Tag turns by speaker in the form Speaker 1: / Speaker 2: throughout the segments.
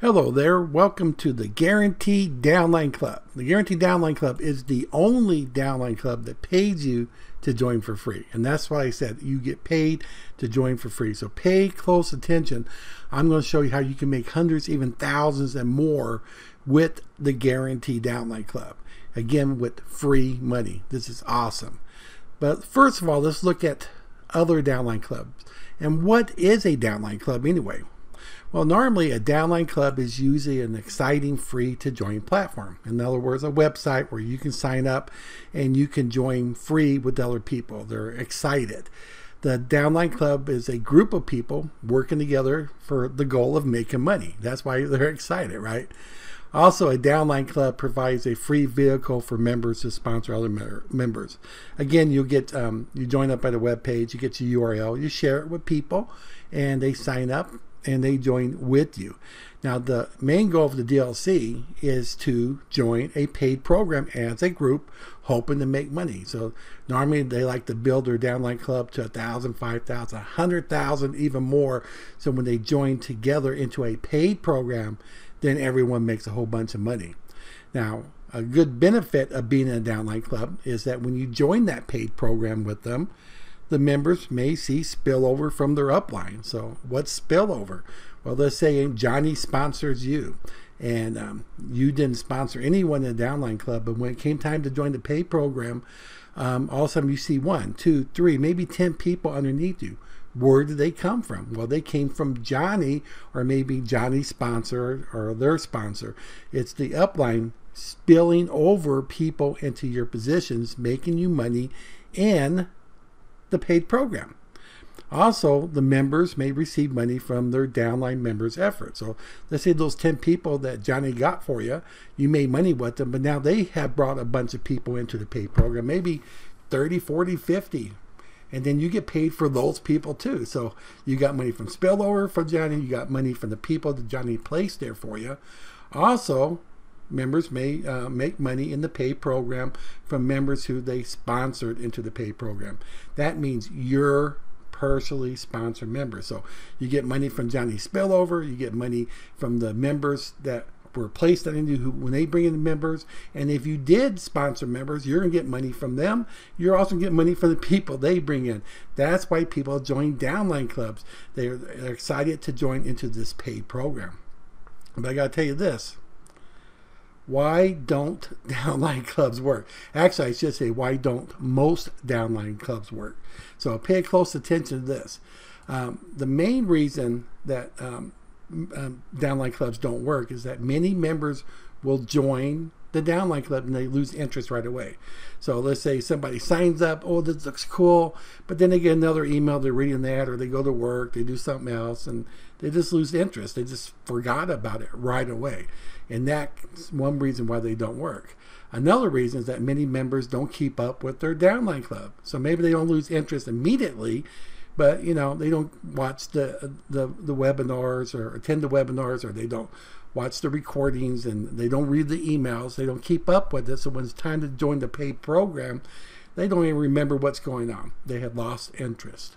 Speaker 1: Hello there. Welcome to the Guaranteed Downline Club. The Guaranteed Downline Club is the only downline club that pays you to join for free. And that's why I said you get paid to join for free. So pay close attention. I'm going to show you how you can make hundreds, even thousands, and more with the Guaranteed Downline Club. Again, with free money. This is awesome. But first of all, let's look at other downline clubs. And what is a downline club anyway? Well, normally a downline club is usually an exciting free to join platform. In other words, a website where you can sign up and you can join free with other people. They're excited. The downline club is a group of people working together for the goal of making money. That's why they're excited, right? Also, a downline club provides a free vehicle for members to sponsor other members. Again, you get um, you join up at a web page, you get your URL, you share it with people, and they sign up and they join with you. Now, the main goal of the DLC is to join a paid program as a group, hoping to make money. So normally they like to build their downline club to a thousand, five thousand, a hundred thousand, even more. So when they join together into a paid program, then everyone makes a whole bunch of money. Now, a good benefit of being in a downline club is that when you join that paid program with them, the members may see spillover from their upline. So, what's spillover? Well, let's say Johnny sponsors you, and um, you didn't sponsor anyone in the downline club, but when it came time to join the pay program, um, all of a sudden you see one, two, three, maybe 10 people underneath you. Where did they come from? Well, they came from Johnny, or maybe Johnny's sponsor or their sponsor. It's the upline spilling over people into your positions, making you money, and the paid program. Also, the members may receive money from their downline members' efforts. So let's say those 10 people that Johnny got for you, you made money with them, but now they have brought a bunch of people into the paid program, maybe 30, 40, 50. And then you get paid for those people too. So you got money from spillover from Johnny, you got money from the people that Johnny placed there for you. Also, members may uh, make money in the pay program from members who they sponsored into the pay program. That means you're personally sponsored members. So you get money from Johnny Spillover, you get money from the members that were placed you who when they bring in the members. And if you did sponsor members you're to get money from them. You're also to get money from the people they bring in. That's why people join downline clubs. They're, they're excited to join into this paid program. But i got to tell you this why don't downline clubs work? Actually, I should say, why don't most downline clubs work? So pay close attention to this. Um, the main reason that um, um, downline clubs don't work is that many members will join the downline club and they lose interest right away. So let's say somebody signs up, oh, this looks cool, but then they get another email, they're reading that, or they go to work, they do something else, and they just lose interest. They just forgot about it right away. And that's one reason why they don't work. Another reason is that many members don't keep up with their downline club. So maybe they don't lose interest immediately, but you know they don't watch the the, the webinars or attend the webinars, or they don't watch the recordings, and they don't read the emails. They don't keep up with it. So when it's time to join the paid program, they don't even remember what's going on. They had lost interest.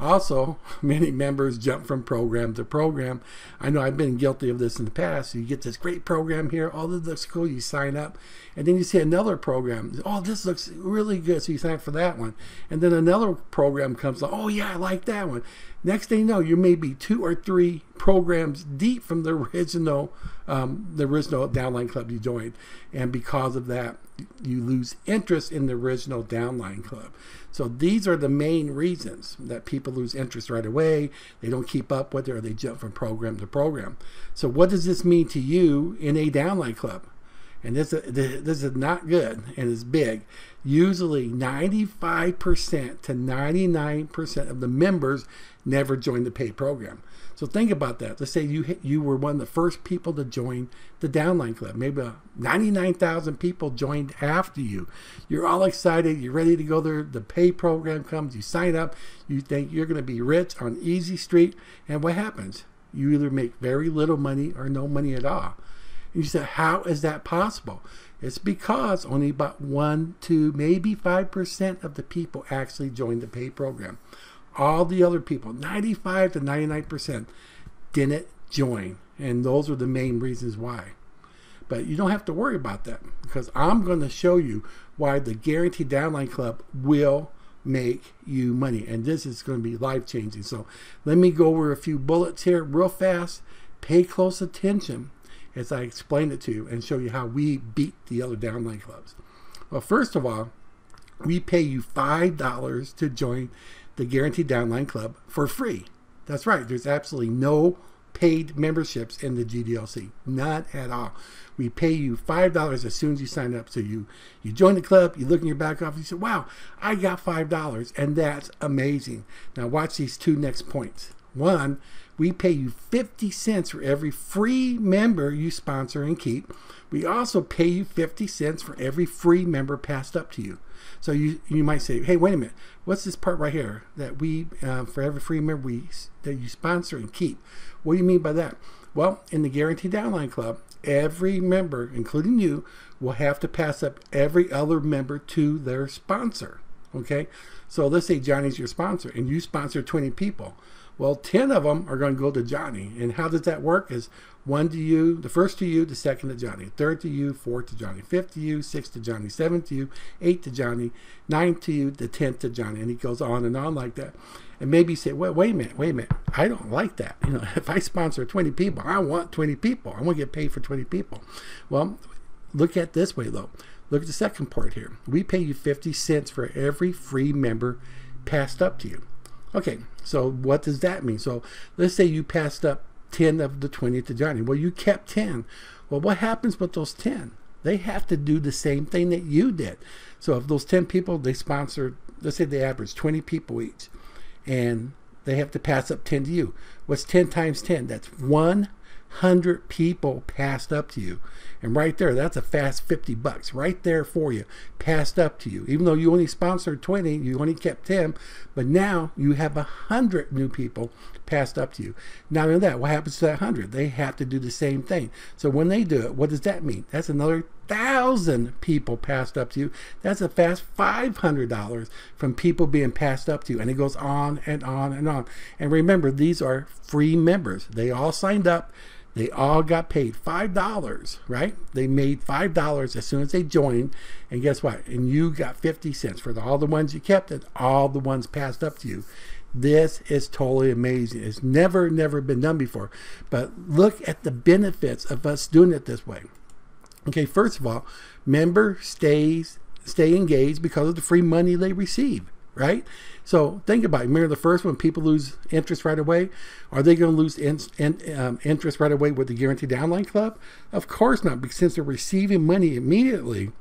Speaker 1: Also, many members jump from program to program. I know I've been guilty of this in the past. You get this great program here, all this looks cool, you sign up, and then you see another program. Oh, this looks really good, so you sign up for that one. And then another program comes. Oh, yeah, I like that one. Next thing you know, you may be two or three programs deep from the original, um, the original downline club you joined, and because of that, you lose interest in the original downline club. So these are the main reasons that people lose interest right away. They don't keep up with it, or they jump from program to program. So what does this mean to you in a downline club? And this this is not good and it's big. Usually, 95% to 99% of the members never join the paid program. So think about that. Let's say you you were one of the first people to join the downline club. Maybe 99,000 people joined after you. You're all excited. You're ready to go there. The pay program comes. You sign up. You think you're going to be rich on Easy Street. And what happens? You either make very little money or no money at all. You say, how is that possible? It's because only about 1 to maybe 5% of the people actually joined the pay program. All the other people, 95 to 99%, didn't join. And those are the main reasons why. But you don't have to worry about that because I'm going to show you why the Guaranteed Downline Club will make you money. And this is going to be life changing. So let me go over a few bullets here real fast. Pay close attention as I explain it to you and show you how we beat the other downline clubs. Well, first of all, we pay you $5 to join the Guaranteed Downline Club for free. That's right. There's absolutely no paid memberships in the GDLC. Not at all. We pay you $5 as soon as you sign up. So you, you join the club, you look in your back office, you say, wow, I got $5. And that's amazing. Now watch these two next points. One, we pay you 50 cents for every free member you sponsor and keep. We also pay you 50 cents for every free member passed up to you. So you you might say, hey, wait a minute, what's this part right here that we uh, for every free member we that you sponsor and keep? What do you mean by that? Well, in the Guaranteed Downline Club, every member, including you, will have to pass up every other member to their sponsor. Okay, so let's say Johnny's your sponsor and you sponsor 20 people. Well, 10 of them are going to go to Johnny. And how does that work? Is one to you, the first to you, the second to Johnny, third to you, fourth to Johnny, fifth to you, sixth to Johnny, seventh to you, eighth to Johnny, ninth to you, the tenth to Johnny. And he goes on and on like that. And maybe you say, well, wait a minute, wait a minute. I don't like that. You know, if I sponsor 20 people, I want 20 people. I want to get paid for 20 people. Well, look at this way though. Look at the second part here. We pay you 50 cents for every free member passed up to you. Okay, so what does that mean? So let's say you passed up 10 of the 20 to Johnny. Well, you kept 10. Well, what happens with those 10? They have to do the same thing that you did. So if those 10 people, they sponsored, let's say they average 20 people each, and they have to pass up 10 to you. What's 10 times 10? That's 100 people passed up to you. And right there, that's a fast 50 bucks right there for you, passed up to you. Even though you only sponsored 20, you only kept 10, but now you have a 100 new people passed up to you. Not only that, what happens to that 100? They have to do the same thing. So when they do it, what does that mean? That's another thousand people passed up to you. That's a fast $500 from people being passed up to you. And it goes on and on and on. And remember, these are free members. They all signed up. They all got paid $5, right? They made $5 as soon as they joined. And guess what? And you got 50 cents for the, all the ones you kept and all the ones passed up to you. This is totally amazing. It's never, never been done before. But look at the benefits of us doing it this way. Okay, first of all, member stays stay engaged because of the free money they receive right? So think about it. Remember the first one, people lose interest right away. Are they going to lose in, in, um, interest right away with the Guaranteed Downline Club? Of course not, because since they're receiving money immediately,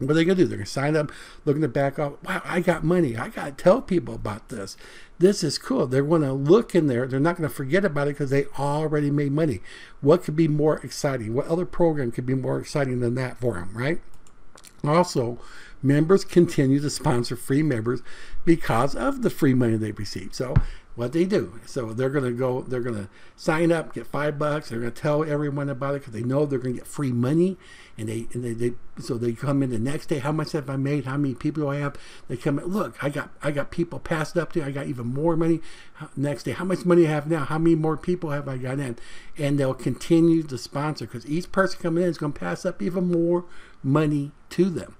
Speaker 1: what are they going to do? They're going to sign up, looking to back off. Wow, I got money. I got to tell people about this. This is cool. They're going to look in there. They're not going to forget about it because they already made money. What could be more exciting? What other program could be more exciting than that for them, right? Also, members continue to sponsor free members because of the free money they receive. So what they do, so they're going to go, they're going to sign up, get five bucks. They're going to tell everyone about it because they know they're going to get free money, and they and they, they so they come in the next day. How much have I made? How many people do I have? They come in. Look, I got I got people passed up to. I got even more money. Next day, how much money I have now? How many more people have I got in? And they'll continue to sponsor because each person coming in is going to pass up even more money to them.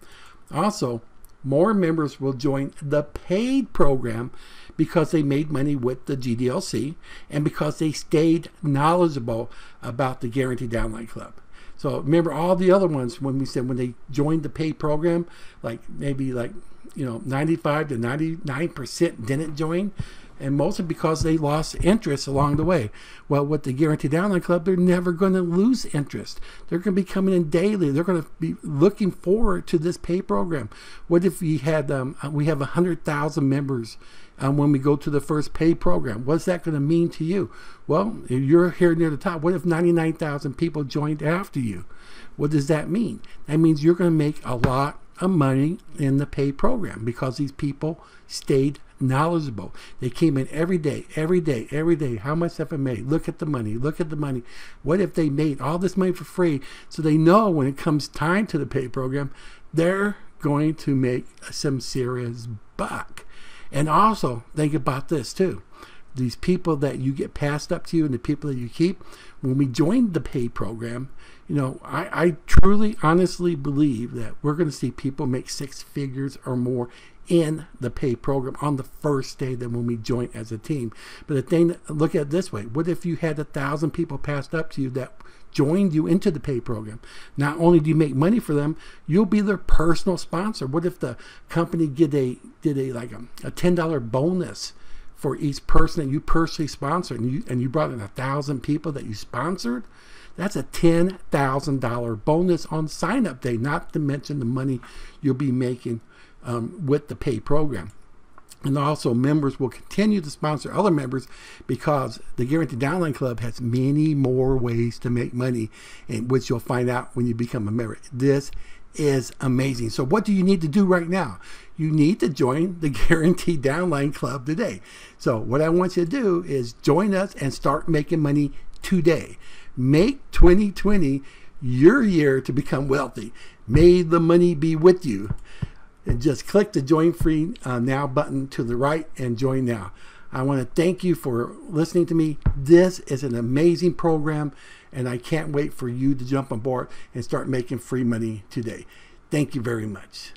Speaker 1: Also, more members will join the paid program because they made money with the GDLC and because they stayed knowledgeable about the Guaranteed Downline Club. So remember all the other ones when we said when they joined the paid program, like maybe like you know 95 to 99 percent didn't join and mostly because they lost interest along the way. Well, with the Guaranteed Downline Club, they're never going to lose interest. They're going to be coming in daily. They're going to be looking forward to this pay program. What if we had um, we have hundred thousand members um, when we go to the first pay program? What's that going to mean to you? Well, you're here near the top. What if ninety nine thousand people joined after you? What does that mean? That means you're going to make a lot of money in the pay program because these people stayed knowledgeable. They came in every day, every day, every day. How much have I made? Look at the money. Look at the money. What if they made all this money for free so they know when it comes time to the pay program, they're going to make some serious buck. And also think about this too. These people that you get passed up to you and the people that you keep, when we joined the pay program, you know, I, I truly, honestly believe that we're going to see people make six figures or more in the pay program on the first day that when we join as a team. But the thing, look at it this way: what if you had a thousand people passed up to you that joined you into the pay program? Not only do you make money for them, you'll be their personal sponsor. What if the company did a did a like a, a ten dollar bonus? for each person that you personally sponsored and you and you brought in a thousand people that you sponsored that's a $10,000 bonus on sign up day, not to mention the money you'll be making um, with the pay program. And also, members will continue to sponsor other members because the Guaranteed Downline Club has many more ways to make money, and which you'll find out when you become a member. This is amazing. So, what do you need to do right now? You need to join the Guaranteed Downline Club today. So, what I want you to do is join us and start making money today. Make 2020 your year to become wealthy. May the money be with you and just click the join free uh, now button to the right and join now. I want to thank you for listening to me. This is an amazing program, and I can't wait for you to jump on board and start making free money today. Thank you very much.